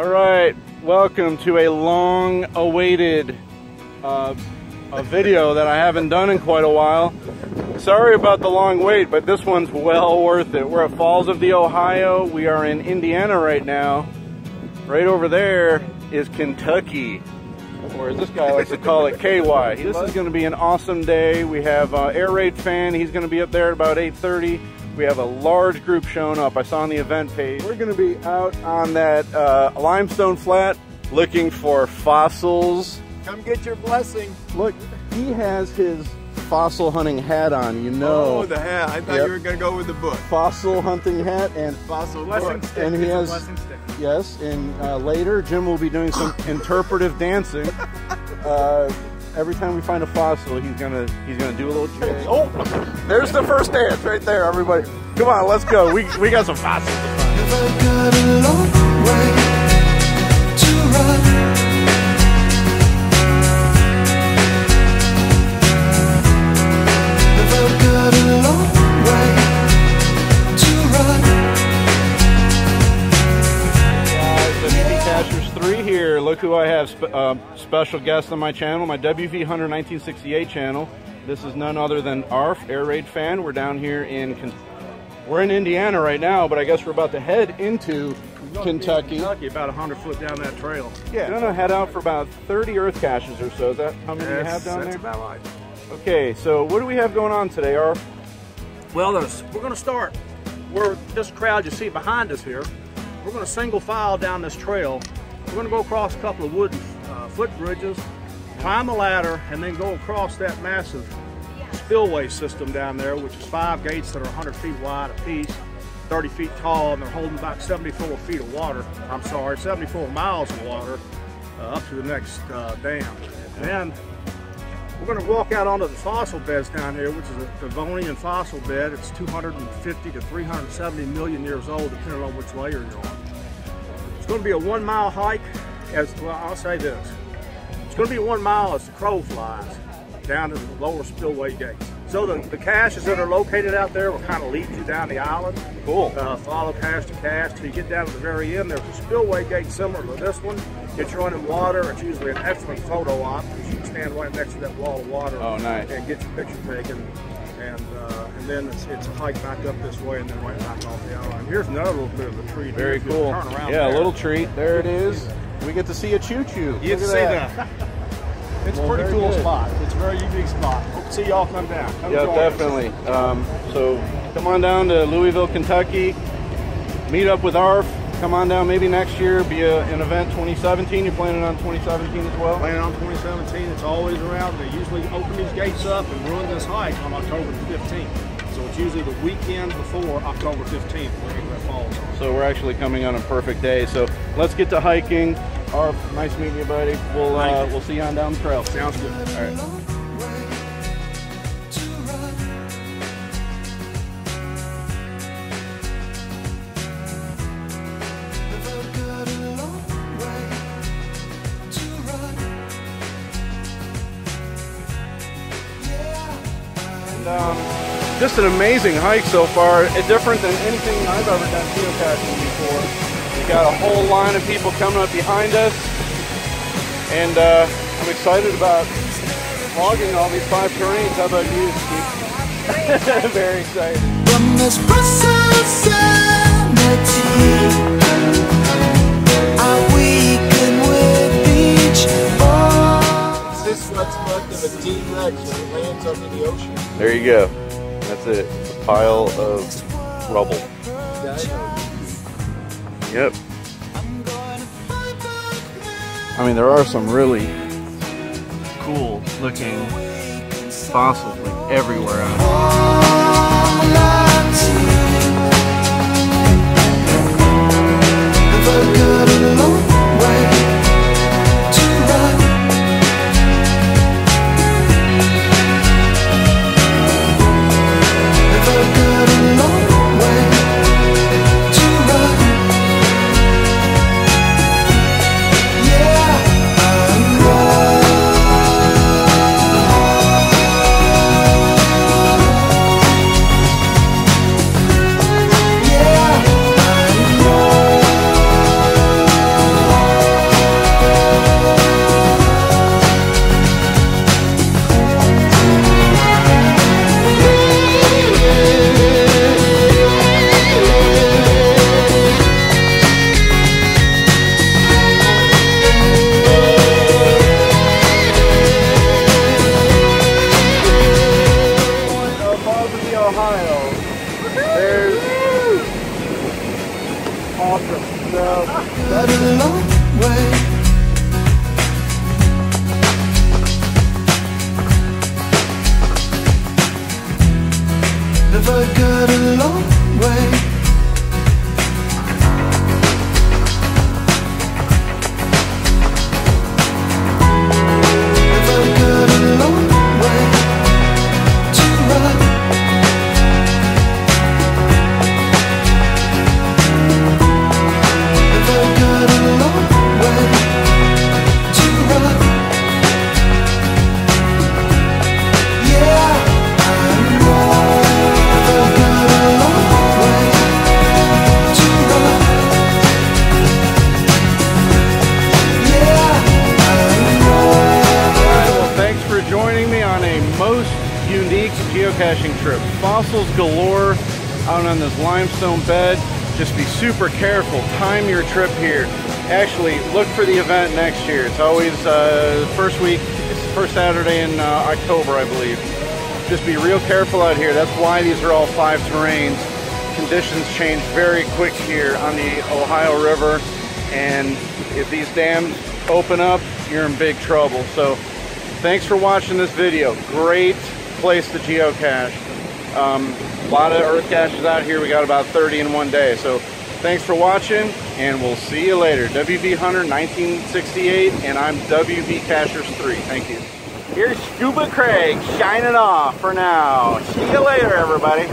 All right, welcome to a long-awaited uh, a video that I haven't done in quite a while. Sorry about the long wait, but this one's well worth it. We're at Falls of the Ohio. We are in Indiana right now. Right over there is Kentucky, or as this guy likes to call it, KY. This is going to be an awesome day. We have uh, Air Raid fan. He's going to be up there at about 8:30. We have a large group showing up. I saw on the event page. We're going to be out on that uh, limestone flat looking for fossils. Come get your blessing. Look, he has his fossil hunting hat on, you know. Oh, the hat. I thought Yep. you were going to go with the book. Fossil hunting hat and Fossil Blessing book. stick. And he It's has- blessing stick. yes, and uh, later Jim will be doing some interpretive dancing. Uh, every time we find a fossil, he's gonna he's gonna do a little trick. Oh, there's the first dance right there, everybody. Come on, let's go. We we got some fossils 3 here. Look who I have. Sp- uh, special guest on my channel, my WV Hunter 1968 channel. This is none other than ARF, Air Raid fan. We're down here in we're in Indiana right now, but I guess we're about to head into Kentucky. Kentucky, about 100 foot down that trail. Yeah, we're gonna head out for about 30 Earth caches or so. Is that how many you have down that's there? about right. Okay, so what do we have going on today, Arf? Well, there's, we're going to start. We're this crowd you see behind us here. We're to single file down this trail. We're going to go across a couple of wooden uh, footbridges, climb a ladder, and then go across that massive spillway system down there, which is five gates that are 100 feet wide apiece, 30 feet tall, and they're holding about 74 feet of water. I'm sorry, 74 miles of water uh, up to the next uh, dam. And then we're going to walk out onto the fossil beds down here, which is a Devonian fossil bed. It's 250 to 370 million years old, depending on which layer you're on. It's going to be a one mile hike. As well, I'll say this: it's going to be one mile as the crow flies down to the lower spillway gates. So the, the caches that are located out there will kind of lead you down the island. Cool. Uh, follow cache to cache till you get down to the very end. There's a spillway gate similar to this one. It's running water. It's usually an excellent photo op because you can stand right next to that wall of water Oh, nice. and get your picture taken. And uh, and then it's, it's a hike back up this way and then right back off the island. Here's another little bit of a treat. Very cool. Yeah, a little treat. There it is. We get to see a choo-choo. You can at see that. It's a Well, pretty cool good. spot. It's a very unique spot. Hope to see y'all come down. Come Yeah, join definitely. Um, so come on down to Louisville, Kentucky. Meet up with ARF. Come on down maybe next year. Be a, an event 2017. You're planning on 2017 as well? Planning on 2017. It's always around. They usually open these gates up and run this hike on October the 15th. So it's usually the weekend before October 15th where Falls on. So we're actually coming on a perfect day. So let's get to hiking. ARF, nice meeting you, buddy. We'll uh, you. we'll see you on down the trail. Sounds good. All right. Um, just an amazing hike so far. It's different than anything I've ever done geocaching before. We've got a whole line of people coming up behind us, and uh, I'm excited about logging all these five terrains. How about you, Steve? Very excited. From this process I weaken with each fall. Is this what's left of a T-Rex when it lands up in the ocean? There you go. That's it. It's a pile of rubble. Yep. I mean, there are some really cool looking fossils like everywhere out here. Have I got a long way? Unique geocaching trip. Fossils galore out on this limestone bed. Just be super careful. Time your trip here. Actually, look for the event next year. It's always uh, first week, it's the first Saturday in uh, October, I believe. Just be real careful out here. That's why these are all five terrains. Conditions change very quick here on the Ohio River. And if these dams open up, you're in big trouble. So thanks for watching this video. Great place to geocache. Um, a lot of earth caches out here. We got about 30 in one day. So thanks for watching and we'll see you later. WV Hunter 1968 and I'm WV Cachers 3. Thank you. Here's Scuba Craig shining off for now. See you later everybody.